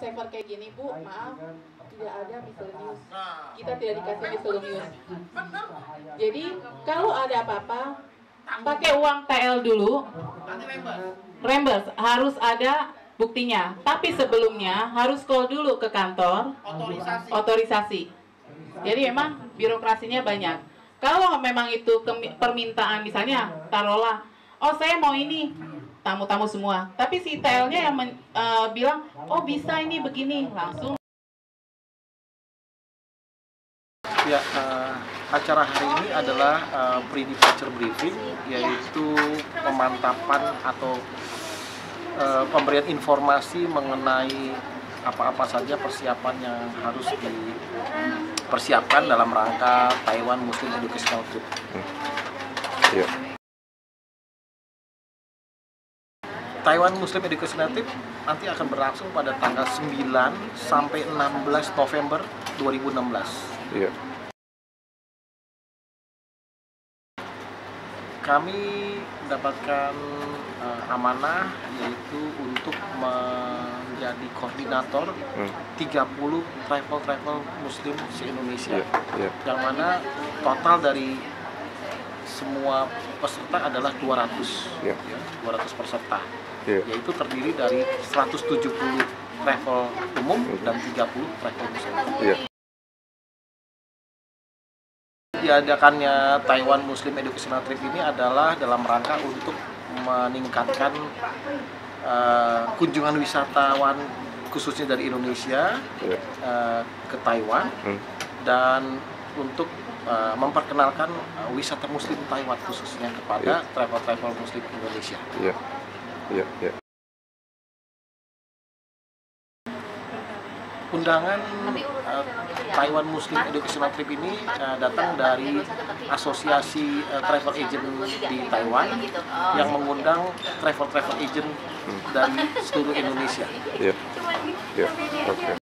nomor kayak gini Bu, maaf tidak ada miscellaneous. Nah, Kita tidak dikasih miscellaneous. Jadi kalau ada apa-apa pakai uang TL dulu, reimburse harus ada buktinya. Tapi sebelumnya harus call dulu ke kantor Otorisasi. otorisasi. Jadi memang birokrasinya banyak. Kalau memang itu permintaan misalnya taruhlah, oh saya mau ini tamu-tamu semua. Tapi si TL-nya yang men- eh, bilang, oh bisa ini begini langsung Ya, eh, acara hari ini adalah eh, pre-departure briefing, yaitu pemantapan atau eh, pemberian informasi mengenai apa-apa saja persiapan yang harus dipersiapkan dalam rangka Taiwan Muslim Educational Trip. Iya. Taiwan Muslim Educational Trip nanti akan berlangsung pada tanggal 9 sampai 16 November 2016. Iya. kami mendapatkan eh, amanah yaitu untuk menjadi koordinator Hmm. 30 travel-travel muslim se-Indonesia Iya. Iya. yang mana total dari semua peserta adalah 200 Iya. ya, 200 peserta Iya. yaitu terdiri dari 170 travel umum dan 30 travel muslim Iya. diadakannya Taiwan Muslim Educational Trip ini adalah dalam rangka untuk meningkatkan eh, kunjungan wisatawan khususnya dari Indonesia Iya. eh, ke Taiwan Hmm. dan untuk eh, memperkenalkan eh, wisata Muslim Taiwan khususnya kepada travel-travel Muslim Indonesia. Iya. Iya. Iya. Undangan eh, Taiwan Muslim Educational Trip ini eh, datang dari Asosiasi eh, Travel Agent di Taiwan yang mengundang travel-travel agent dari seluruh Indonesia. Iya. Iya. Oke.